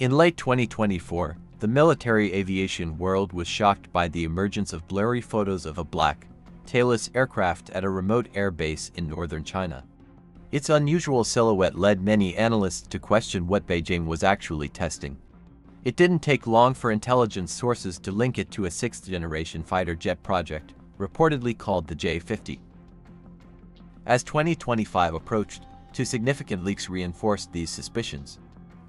In late 2024, the military aviation world was shocked by the emergence of blurry photos of a black, tailless aircraft at a remote airbase in northern China. Its unusual silhouette led many analysts to question what Beijing was actually testing. It didn't take long for intelligence sources to link it to a sixth-generation fighter jet project, reportedly called the J-50. As 2025 approached, two significant leaks reinforced these suspicions.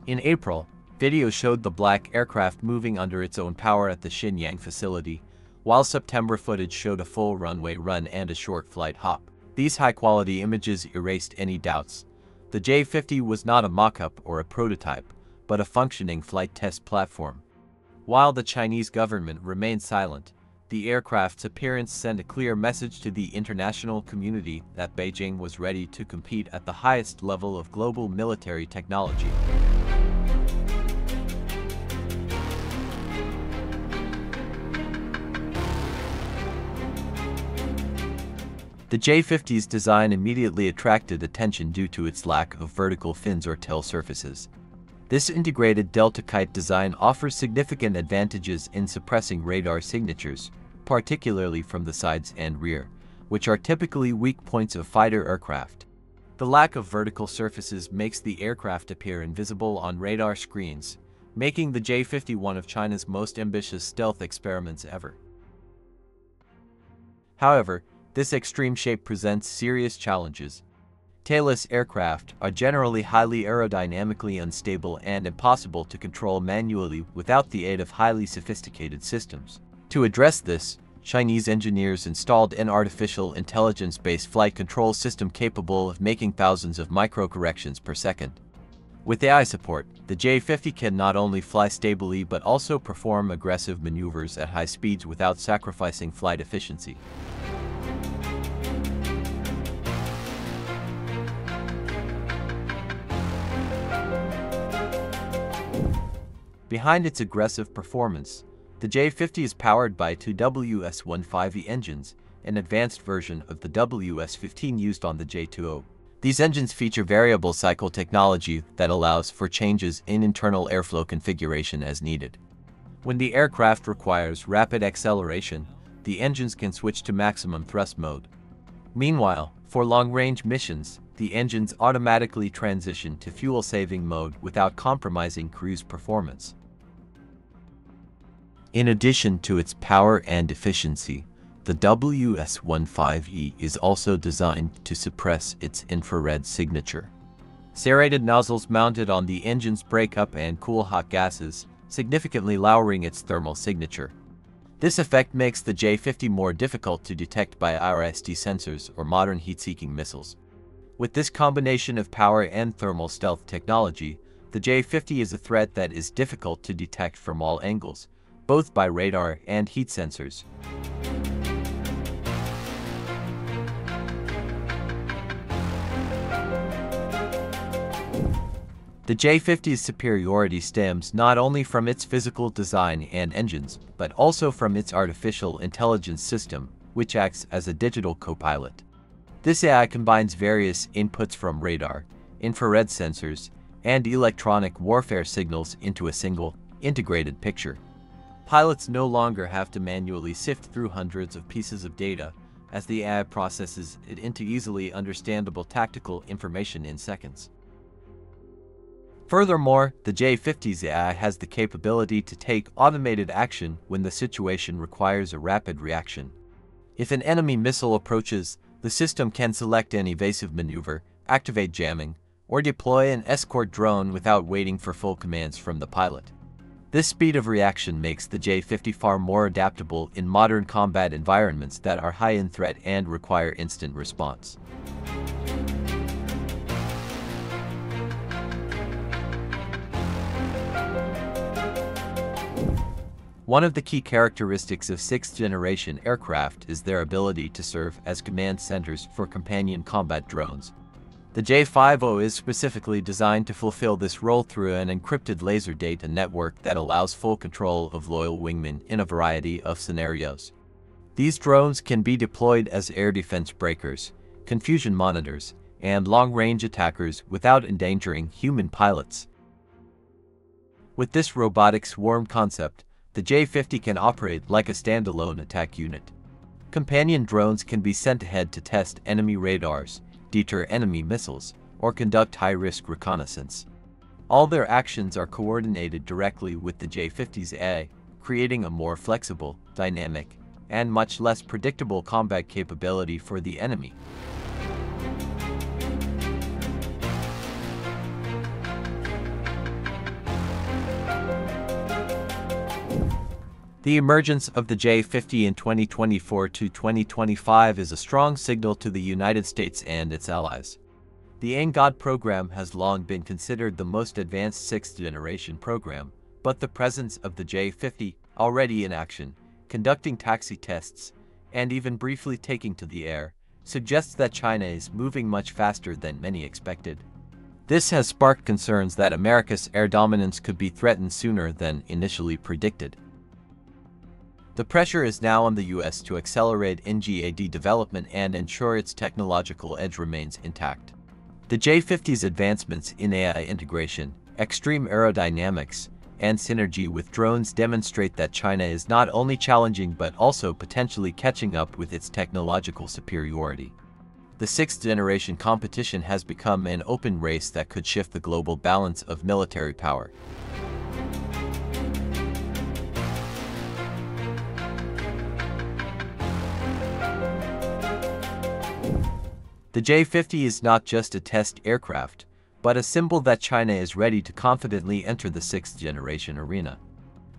In April, Video showed the black aircraft moving under its own power at the Shenyang facility, while September footage showed a full runway run and a short flight hop. These high-quality images erased any doubts. The J-50 was not a mock-up or a prototype, but a functioning flight test platform. While the Chinese government remained silent, the aircraft's appearance sent a clear message to the international community that Beijing was ready to compete at the highest level of global military technology. The J-50's design immediately attracted attention due to its lack of vertical fins or tail surfaces. This integrated delta kite design offers significant advantages in suppressing radar signatures, particularly from the sides and rear, which are typically weak points of fighter aircraft. The lack of vertical surfaces makes the aircraft appear invisible on radar screens, making the J-50 one of China's most ambitious stealth experiments ever. However, this extreme shape presents serious challenges. Tailless aircraft are generally highly aerodynamically unstable and impossible to control manually without the aid of highly sophisticated systems. To address this, Chinese engineers installed an artificial intelligence-based flight control system capable of making thousands of micro-corrections per second. With AI support, the J-50 can not only fly stably but also perform aggressive maneuvers at high speeds without sacrificing flight efficiency. Behind its aggressive performance, the J50 is powered by two WS-15E engines, an advanced version of the WS-15 used on the J20. These engines feature variable cycle technology that allows for changes in internal airflow configuration as needed. When the aircraft requires rapid acceleration, the engines can switch to maximum thrust mode. Meanwhile, for long-range missions, the engines automatically transition to fuel-saving mode without compromising cruise performance. In addition to its power and efficiency, the WS-15E is also designed to suppress its infrared signature. Serrated nozzles mounted on the engines break up and cool hot gases, significantly lowering its thermal signature. This effect makes the J-50 more difficult to detect by IRST sensors or modern heat-seeking missiles. With this combination of power and thermal stealth technology, the J-50 is a threat that is difficult to detect from all angles, both by radar and heat sensors. The J50's superiority stems not only from its physical design and engines, but also from its artificial intelligence system, which acts as a digital co-pilot. This AI combines various inputs from radar, infrared sensors, and electronic warfare signals into a single, integrated picture. Pilots no longer have to manually sift through hundreds of pieces of data as the AI processes it into easily understandable tactical information in seconds. Furthermore, the J50's AI has the capability to take automated action when the situation requires a rapid reaction. If an enemy missile approaches, the system can select an evasive maneuver, activate jamming, or deploy an escort drone without waiting for full commands from the pilot. This speed of reaction makes the J-50 far more adaptable in modern combat environments that are high in threat and require instant response. One of the key characteristics of sixth-generation aircraft is their ability to serve as command centers for companion combat drones, the J50 is specifically designed to fulfill this role through an encrypted laser data network that allows full control of loyal wingmen in a variety of scenarios. These drones can be deployed as air defense breakers, confusion monitors, and long-range attackers without endangering human pilots. With this robotic swarm concept, the J-50 can operate like a standalone attack unit. Companion drones can be sent ahead to test enemy radars, deter enemy missiles, or conduct high-risk reconnaissance. All their actions are coordinated directly with the J-50's AI, creating a more flexible, dynamic, and much less predictable combat capability for the enemy. The emergence of the J-50 in 2024 to 2025 is a strong signal to the United States and its allies. The NGAD program has long been considered the most advanced sixth-generation program, but the presence of the J-50, already in action, conducting taxi tests, and even briefly taking to the air, suggests that China is moving much faster than many expected. This has sparked concerns that America's air dominance could be threatened sooner than initially predicted. The pressure is now on the US to accelerate NGAD development and ensure its technological edge remains intact. The J-50's advancements in AI integration, extreme aerodynamics, and synergy with drones demonstrate that China is not only challenging but also potentially catching up with its technological superiority. The sixth-generation competition has become an open race that could shift the global balance of military power. The J-50 is not just a test aircraft, but a symbol that China is ready to confidently enter the sixth-generation arena.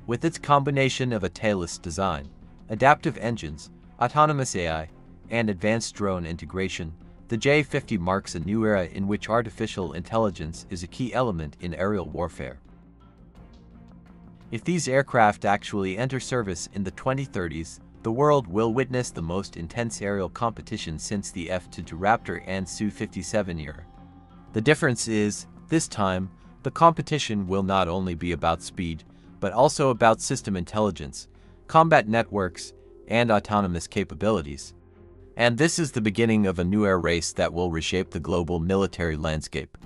With its combination of a tailless design, adaptive engines, autonomous AI, and advanced drone integration, the J-50 marks a new era in which artificial intelligence is a key element in aerial warfare. If these aircraft actually enter service in the 2030s, the world will witness the most intense aerial competition since the F-22 Raptor and Su-57 era. The difference is, this time, the competition will not only be about speed, but also about system intelligence, combat networks, and autonomous capabilities. And this is the beginning of a new air race that will reshape the global military landscape.